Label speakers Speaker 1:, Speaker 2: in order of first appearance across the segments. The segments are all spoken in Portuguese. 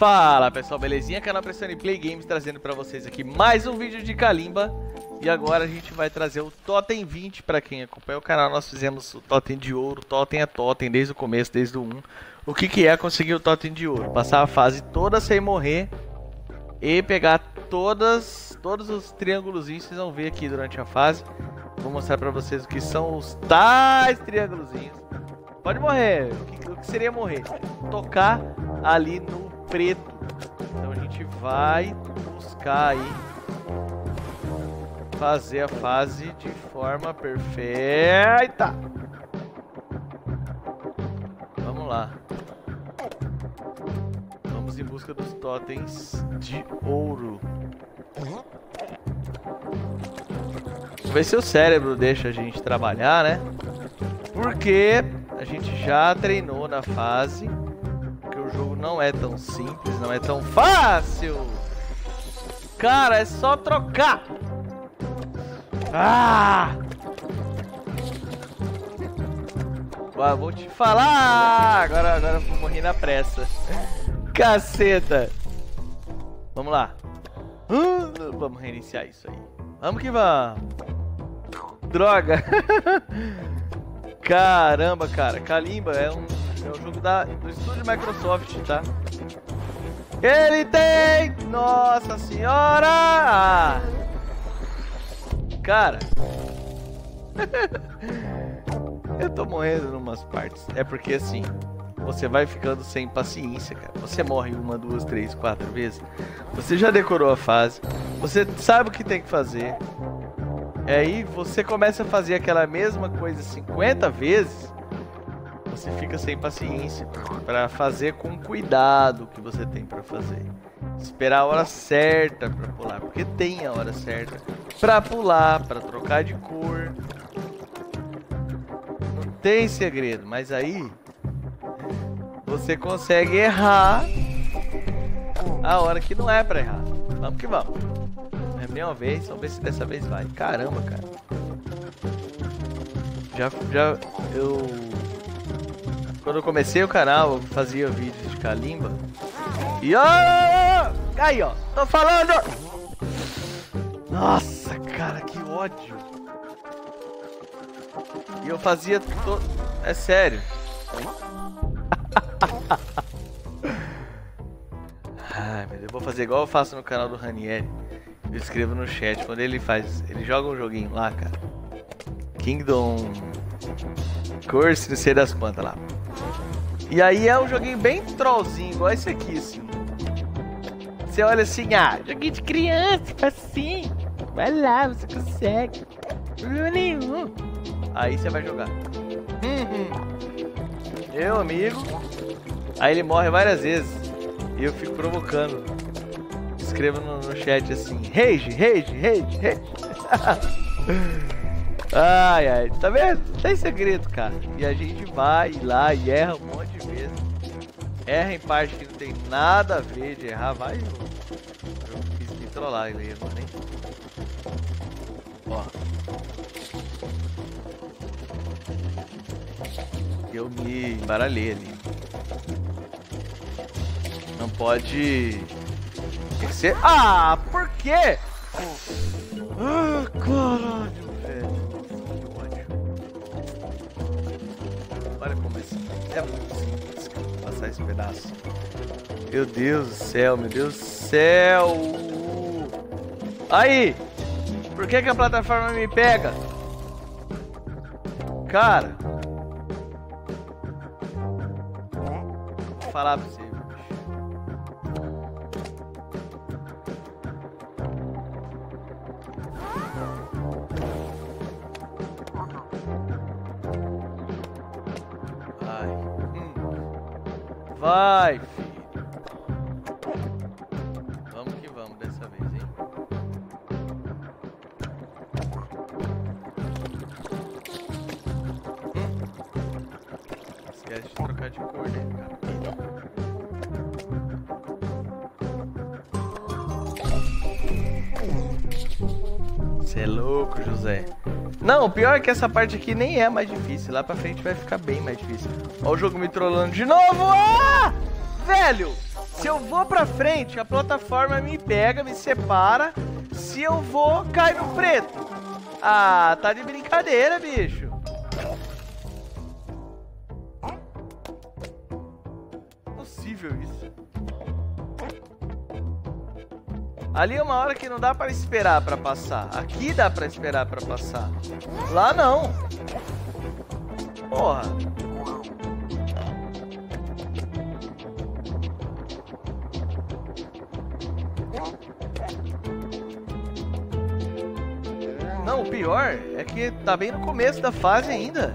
Speaker 1: Fala pessoal, belezinha? Canal Pressione Play Games trazendo pra vocês aqui mais um vídeo de Kalimba. E agora a gente vai trazer o Totem 20 pra quem acompanha o canal Nós fizemos o Totem de Ouro, Totem a Totem desde o começo, desde o 1 O que que é conseguir o Totem de Ouro? Passar a fase toda sem morrer E pegar todas, todos os triângulos. Vocês vão ver aqui durante a fase. Vou mostrar pra vocês o que são os tais triângulos. Pode morrer, o que, o que seria morrer? Tocar ali no preto. Então a gente vai buscar aí fazer a fase de forma perfeita. Vamos lá. Vamos em busca dos totens de ouro. Ver se o cérebro deixa a gente trabalhar, né? Porque a gente já treinou na fase não é tão simples, não é tão fácil. Cara, é só trocar. Ah! Ah, vou te falar! Agora, agora eu vou morrer na pressa. Caceta! Vamos lá. Uh, vamos reiniciar isso aí. Vamos que vamos. Droga! Caramba, cara. Kalimba é um é um jogo da, do estúdio Microsoft, tá? Ele tem! Nossa senhora! Cara. Eu tô morrendo em umas partes. É porque assim, você vai ficando sem paciência, cara. Você morre uma, duas, três, quatro vezes. Você já decorou a fase. Você sabe o que tem que fazer. E aí você começa a fazer aquela mesma coisa 50 vezes você fica sem paciência para fazer com cuidado o que você tem para fazer. Esperar a hora certa para pular, porque tem a hora certa para pular, para trocar de cor. Não tem segredo, mas aí você consegue errar a hora que não é para errar. Vamos que vamos. É a minha vez, vamos ver se dessa vez vai. Caramba, cara. Já, já, eu quando eu comecei o canal, eu fazia vídeos de Kalimba. E ó! Aí, ó! Tô falando! Nossa, cara, que ódio! E eu fazia todo. É sério. Ai, meu Deus, eu vou fazer igual eu faço no canal do Ranieri. Eu escrevo no chat quando ele faz. Ele joga um joguinho lá, cara. Kingdom. Curse, não sei das quantas lá. E aí é um joguinho bem trollzinho, igual esse aqui, assim. Você olha assim, ah, joguinho de criança, assim. Vai lá, você consegue. Problema nenhum. Aí você vai jogar. Meu amigo. Aí ele morre várias vezes. E eu fico provocando. Escreva no, no chat assim, rage, rage, rage, rage. Ai, ai, tá vendo? Tem segredo, cara. E a gente vai lá e erra um monte vezes. Erra em parte que não tem nada a ver de errar, vai. Eu, eu quis me trollar ele agora, hein? Ó. Eu me embaralhei ali. Não pode. Tem que ser. Ah, por quê? Ah, caralho. É muito simples passar esse pedaço. Meu Deus do céu, meu Deus do céu. Aí! Por que, que a plataforma me pega? Cara. Vou falar pra você. Vai, filho. Vamos que vamos dessa vez, hein? Esquece de trocar de cor, né, cara? Você é louco, José. Não, o pior é que essa parte aqui nem é mais difícil. Lá pra frente vai ficar bem mais difícil. Ó o jogo me trollando de novo. Ah! Velho! Se eu vou pra frente, a plataforma me pega, me separa. Se eu vou, cai no preto. Ah, tá de brincadeira, bicho. Possível isso. Ali é uma hora que não dá para esperar para passar. Aqui dá para esperar para passar. Lá não. Porra. Não, o pior é que tá bem no começo da fase ainda.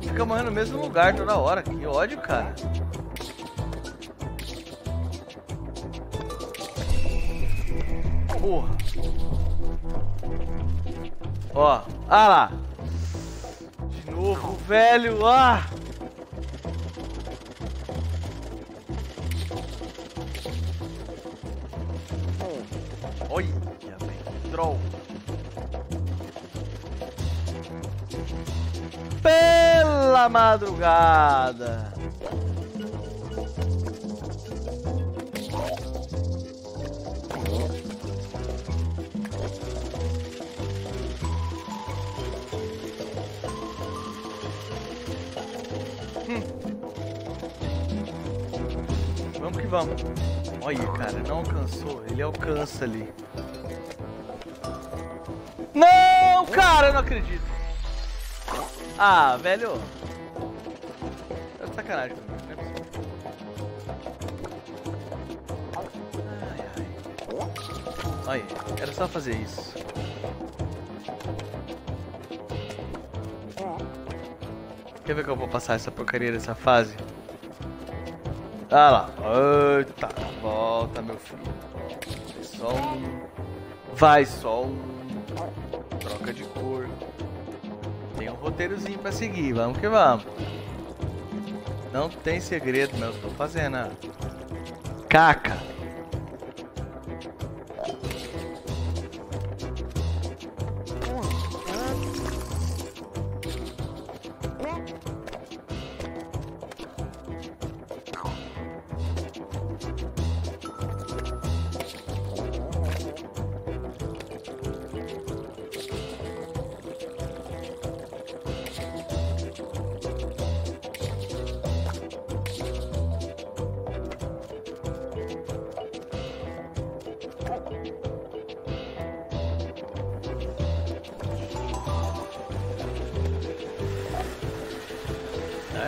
Speaker 1: Fica morrendo no mesmo lugar toda hora. Que ódio, cara. Porra. Ó, ah lá. De novo, velho. Ah! Olha, velho. Troll. Pela madrugada. Vamos que vamos. Olha, cara, não alcançou. Ele alcança ali. Não, cara, eu não acredito. Ah, velho. Tá de sacanagem comigo, é ai. Olha, era só fazer isso. Quer ver que eu vou passar essa porcaria dessa fase? Ah lá. Eita, volta, meu filho. Só um. Vai só um. Troca de cor. Tem um roteirozinho pra seguir. Vamos que vamos. Não tem segredo. Eu tô fazendo. ó. Caca.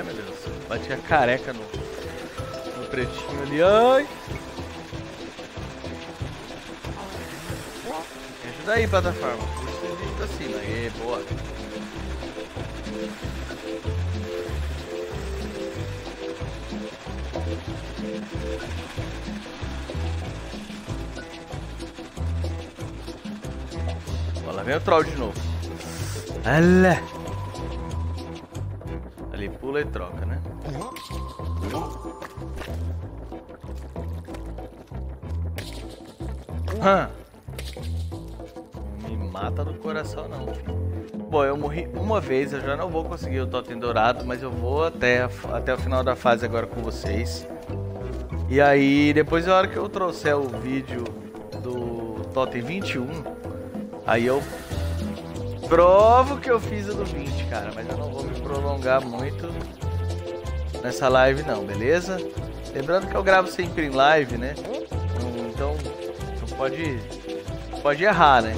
Speaker 1: Meu Deus, bati a careca no, no pretinho ali. Ai! Me ajuda aí, plataforma. Puxa vídeo pra cima. Aê, boa. Ó, lá vem o troll de novo. Olha! Pula e troca, né? Hã? Não me mata do coração não, filho. Bom, eu morri uma vez, eu já não vou conseguir o totem dourado, mas eu vou até, até o final da fase agora com vocês. E aí, depois da hora que eu trouxer o vídeo do totem 21, aí eu provo que eu fiz o do 20, cara, mas eu não vou me prolongar muito nessa live não, beleza? Lembrando que eu gravo sempre em live, né? Então, não pode, pode errar, né?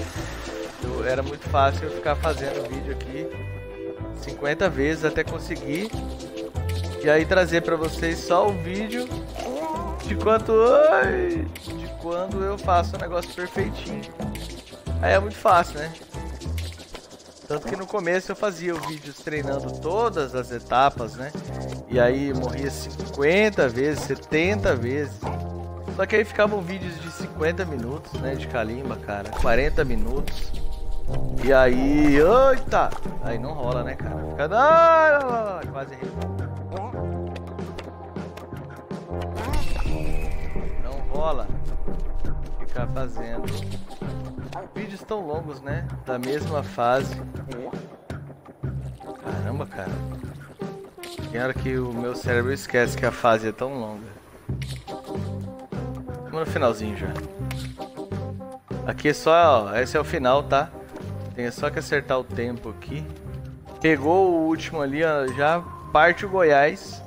Speaker 1: Eu- era muito fácil eu ficar fazendo vídeo aqui 50 vezes até conseguir. E aí trazer pra vocês só o vídeo de quanto. De quando eu faço o negócio perfeitinho. Aí é muito fácil, né? Tanto que no começo eu fazia os vídeos treinando todas as etapas, né? E aí morria 50 vezes, 70 vezes. Só que aí ficavam vídeos de 50 minutos, né? De calimba, cara. 40 minutos. E aí. Eita! Aí não rola, né, cara? Fica. Ah, quase errei. Não rola ficar fazendo vídeos tão longos, né? Da mesma fase. Caramba, cara. Tem hora que o meu cérebro esquece que a fase é tão longa. Vamos no finalzinho já. Aqui é só, ó, esse é o final, tá? Tem só que acertar o tempo aqui. Pegou o último ali, ó, já parte o Goiás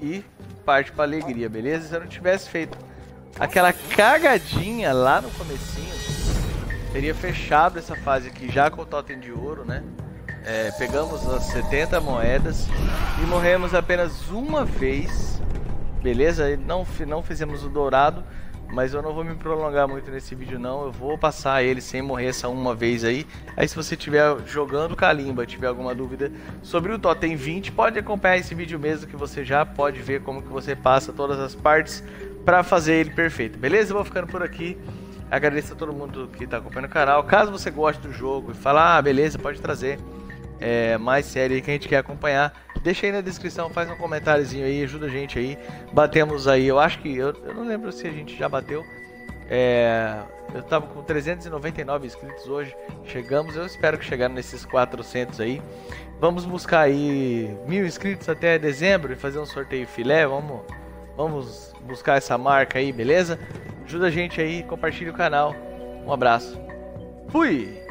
Speaker 1: e parte pra alegria, beleza? Se eu não tivesse feito aquela cagadinha lá no comecinho, teria fechado essa fase aqui já com o totem de ouro, né? É, pegamos as 70 moedas e morremos apenas uma vez, beleza? Não, não fizemos o dourado, mas eu não vou me prolongar muito nesse vídeo não, eu vou passar ele sem morrer essa uma vez aí. Aí se você estiver jogando Kalimba, tiver alguma dúvida sobre o Totem 20, pode acompanhar esse vídeo mesmo que você já pode ver como que você passa todas as partes para fazer ele perfeito, beleza? Eu vou ficando por aqui. Agradeço a todo mundo que está acompanhando o canal. Caso você goste do jogo e falar, ah, beleza, pode trazer é, mais série que a gente quer acompanhar, deixa aí na descrição, faz um comentáriozinho aí, ajuda a gente aí. Batemos aí, eu acho que, eu, eu não lembro se a gente já bateu. É, eu tava com 399 inscritos hoje, chegamos, eu espero que chegaram nesses 400 aí. Vamos buscar aí mil inscritos até dezembro e fazer um sorteio filé, vamos, vamos buscar essa marca aí, beleza? Ajuda a gente aí, compartilha o canal. Um abraço. Fui!